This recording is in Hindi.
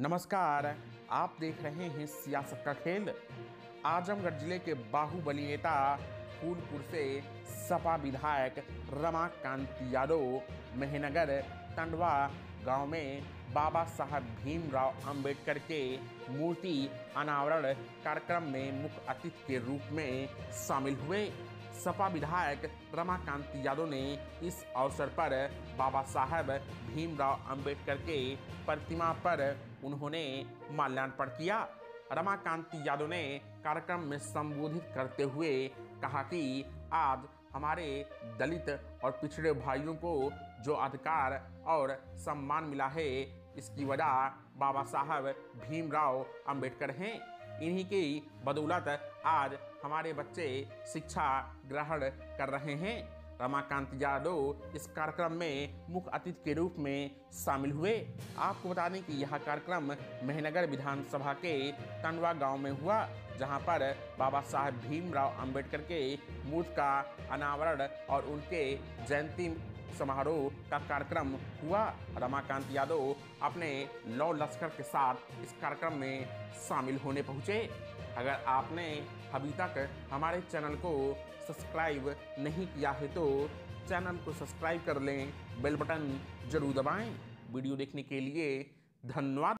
नमस्कार, आप देख रहे हैं सियासत का खेल। आजमगढ़ ज़िले के बाहुबली नेता, फूलपुर से सपा विधायक रमाकांत यादव, मेहनगर टंडवा गाँव में बाबा साहब भीमराव अंबेडकर के मूर्ति अनावरण कार्यक्रम में मुख्य अतिथि के रूप में शामिल हुए। सपा विधायक रमाकांत यादव ने इस अवसर पर बाबा साहब भीमराव अंबेडकर के प्रतिमा पर उन्होंने माल्यार्पण किया। रमाकांत यादव ने कार्यक्रम में संबोधित करते हुए कहा कि आज हमारे दलित और पिछड़े भाइयों को जो अधिकार और सम्मान मिला है, इसकी वजह बाबा साहब भीमराव अंबेडकर हैं। इन्हीं की बदौलत आज हमारे बच्चे शिक्षा ग्रहण कर रहे हैं। रमाकांत यादव इस कार्यक्रम में मुख्य अतिथि के रूप में शामिल हुए। आपको बता दें कि यह कार्यक्रम मेहनगर विधानसभा के टंडवा गाँव में हुआ, जहाँ पर बाबा साहब भीमराव अंबेडकर के मूर्त का अनावरण और उनके जयंती समारोह का कार्यक्रम हुआ। रमाकांत यादव अपने लौ लश्कर के साथ इस कार्यक्रम में शामिल होने पहुँचे। अगर आपने अभी तक हमारे चैनल को सब्सक्राइब नहीं किया है तो चैनल को सब्सक्राइब कर लें, बेल बटन ज़रूर दबाएँ। वीडियो देखने के लिए धन्यवाद।